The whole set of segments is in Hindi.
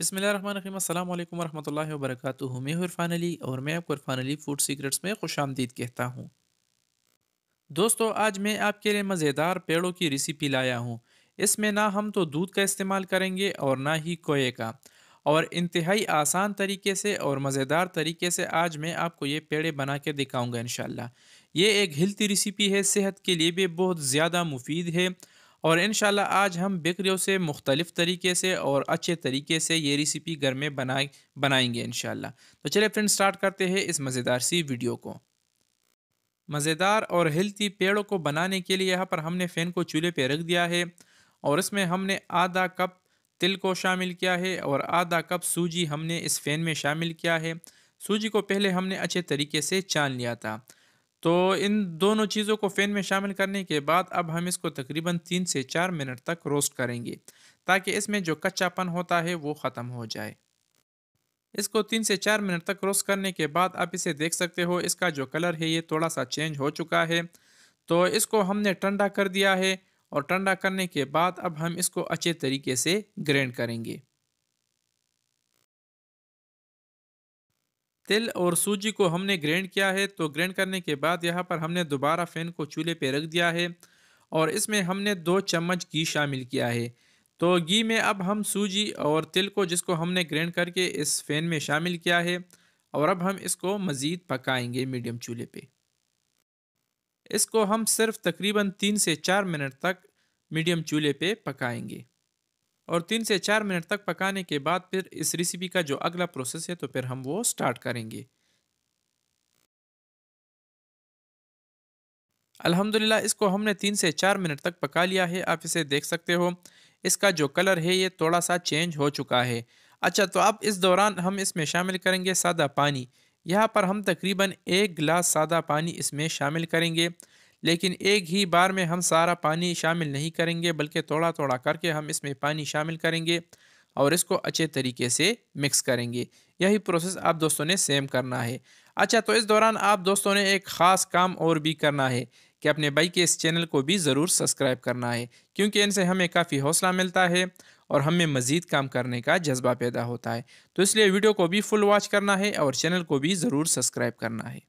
अस्सलाम वालेकुम वरहमतुल्लाहि वबरकातुहू। मैं इरफान अली और मैं आपको इरफान अली फ़ूड सीक्रेट्स में खुश आमदीद कहता हूँ। दोस्तों, आज मैं आपके लिए मज़ेदार पेड़ों की रेसिपी लाया हूँ। इसमें ना हम तो दूध का इस्तेमाल करेंगे और ना ही कोए का। और इंतहाई आसान तरीके से और मज़ेदार तरीके से आज मैं आपको ये पेड़े बना के दिखाऊँगा इंशाल्लाह। ये एक हेल्थी रेसिपी है, सेहत के लिए भी बहुत ज़्यादा मुफीद है और इन आज हम बकरियों से मुख्तलिफ़ तरीके से और अच्छे तरीके से ये रेसिपी घर में बनाए बनाएँगे इन तो चलिए फ्रेंड स्टार्ट करते हैं इस मज़ेदार सी वीडियो को। मज़ेदार और हेल्थी पेड़ों को बनाने के लिए यहाँ पर हमने फ़ैन को चूल्हे पे रख दिया है और इसमें हमने आधा कप तिल को शामिल किया है और आधा कप सूजी हमने इस फ़ैन में शामिल किया है। सूजी को पहले हमने अच्छे तरीके से छान लिया था। तो इन दोनों चीज़ों को फ़ैन में शामिल करने के बाद अब हम इसको तकरीबन तीन से चार मिनट तक रोस्ट करेंगे, ताकि इसमें जो कच्चापन होता है वो ख़त्म हो जाए। इसको तीन से चार मिनट तक रोस्ट करने के बाद आप इसे देख सकते हो, इसका जो कलर है ये थोड़ा सा चेंज हो चुका है। तो इसको हमने ठंडा कर दिया है और ठंडा करने के बाद अब हम इसको अच्छे तरीके से ग्रैंड करेंगे। तिल और सूजी को हमने ग्रैंड किया है तो ग्राइंड करने के बाद यहाँ पर हमने दोबारा फ़ैन को चूल्हे पे रख दिया है और इसमें हमने दो चम्मच घी शामिल किया है। तो घी में अब हम सूजी और तिल को जिसको हमने ग्रैंड करके इस फ़ैन में शामिल किया है और अब हम इसको मज़ीद पकाएँगे मीडियम चूल्हे पे। इसको हम सिर्फ़ तकरीबन तीन से चार मिनट तक मीडियम चूल्हे पे पकाएँगे। और तीन से चार मिनट तक पकाने के बाद फिर इस रेसिपी का जो अगला प्रोसेस है तो फिर हम वो स्टार्ट करेंगे। अल्हम्दुलिल्लाह, इसको हमने तीन से चार मिनट तक पका लिया है। आप इसे देख सकते हो। इसका जो कलर है, ये थोड़ा सा चेंज हो चुका है। अच्छा तो अब इस दौरान हम इसमें शामिल करेंगे सादा पानी। यहाँ पर हम तकरीबन एक गिलास सादा पानी इसमें शामिल करेंगे। लेकिन एक ही बार में हम सारा पानी शामिल नहीं करेंगे, बल्कि थोड़ा थोड़ा करके हम इसमें पानी शामिल करेंगे और इसको अच्छे तरीके से मिक्स करेंगे। यही प्रोसेस आप दोस्तों ने सेम करना है। अच्छा तो इस दौरान आप दोस्तों ने एक ख़ास काम और भी करना है कि अपने भाई के इस चैनल को भी ज़रूर सब्सक्राइब करना है, क्योंकि इनसे हमें काफ़ी हौसला मिलता है और हमें मज़ीद काम करने का जज्बा पैदा होता है। तो इसलिए वीडियो को भी फुल वॉच करना है और चैनल को भी ज़रूर सब्सक्राइब करना है।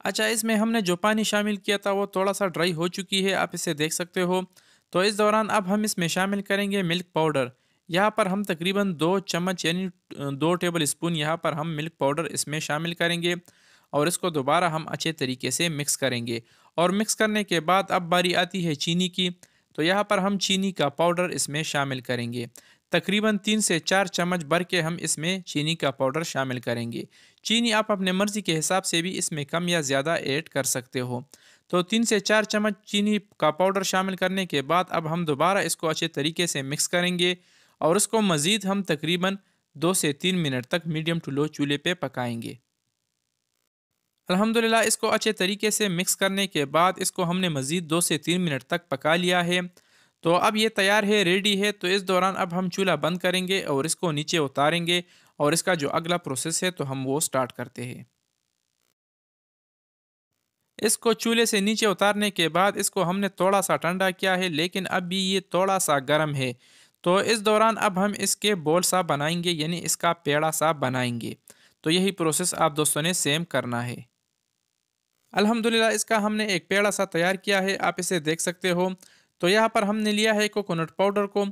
अच्छा इसमें हमने जो पानी शामिल किया था, वो थोड़ा सा ड्राई हो चुकी है, आप इसे देख सकते हो। तो इस दौरान अब हम इसमें शामिल करेंगे मिल्क पाउडर यहाँ पर हम तकरीबन दो चम्मच, यानी दो टेबल स्पून यहाँ पर हम मिल्क पाउडर इसमें शामिल करेंगे और इसको दोबारा हम अच्छे तरीके से मिक्स करेंगे। और मिक्स करने के बाद अब बारी आती है चीनी की। तो यहाँ पर हम चीनी का पाउडर इसमें शामिल करेंगे। तकरीबन तीन से चार चम्मच भर के हम इसमें चीनी का पाउडर शामिल करेंगे। चीनी आप अपने मर्ज़ी के हिसाब से भी इसमें कम या ज़्यादा ऐड कर सकते हो। तो तीन से चार चम्मच चीनी का पाउडर शामिल करने के बाद अब हम दोबारा इसको अच्छे तरीके से मिक्स करेंगे और इसको मज़ीद हम तकरीबन दो से तीन मिनट तक मीडियम टू लो चूल्हे पे पकाएँगे। अल्हम्दुलिल्लाह, इसको अच्छे तरीके से मिक्स करने के बाद इसको हमने मज़ीद दो से तीन मिनट तक पका लिया है। तो अब ये तैयार है रेडी है तो इस दौरान अब हम चूल्हा बंद करेंगे और इसको नीचे उतारेंगे और इसका जो अगला प्रोसेस है तो हम वो स्टार्ट करते हैं। इसको चूल्हे से नीचे उतारने के बाद इसको हमने थोड़ा सा ठंडा किया है, लेकिन अब भी ये थोड़ा सा गर्म है। तो इस दौरान अब हम इसके बोल सा बनाएँगे, यानी इसका पेड़ा सा बनाएँगे। तो यही प्रोसेस आप दोस्तों ने सेम करना है। अल्हम्दुलिल्लाह, इसका हमने एक पेड़ा सा तैयार किया है, आप इसे देख सकते हो। तो यहाँ पर हमने लिया है कोकोनट पाउडर को।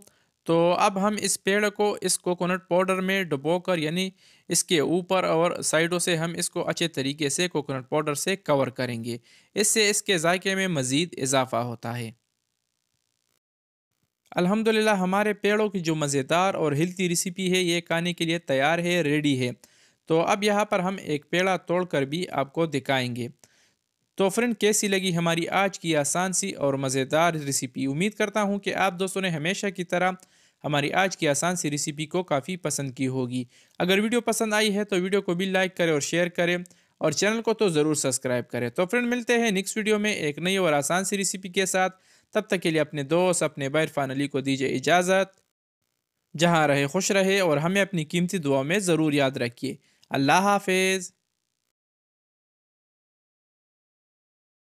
तो अब हम इस पेड़ को इस कोकोनट पाउडर में डुबो कर यानी इसके ऊपर और साइडों से हम इसको अच्छे तरीके से कोकोनट पाउडर से कवर करेंगे। इससे इसके जायके में मज़ीद इजाफा होता है। अल्हम्दुलिल्लाह, हमारे पेड़ों की जो मज़ेदार और हेल्थी रेसिपी है, ये खाने के लिए तैयार है रेडी है। तो अब यहाँ पर हम एक पेड़ा तोड़ कर भी आपको दिखाएँगे। तो फ्रेंड, कैसी लगी हमारी आज की आसान सी और मज़ेदार रेसिपी उम्मीद करता हूँ कि आप दोस्तों ने हमेशा की तरह हमारी आज की आसान सी रेसिपी को काफ़ी पसंद की होगी। अगर वीडियो पसंद आई है तो वीडियो को भी लाइक करें और शेयर करें और चैनल को तो ज़रूर सब्सक्राइब करें। तो फ्रेंड, मिलते हैं नेक्स्ट वीडियो में एक नई और आसान सी रेसिपी के साथ। तब तक के लिए अपने दोस्त, अपने बैर फ़ान अली को दीजिए इजाज़त। जहाँ रहे, खुश रहे और हमें अपनी कीमती दुआ में ज़रूर याद रखिए। अल्लाह हाफिज़।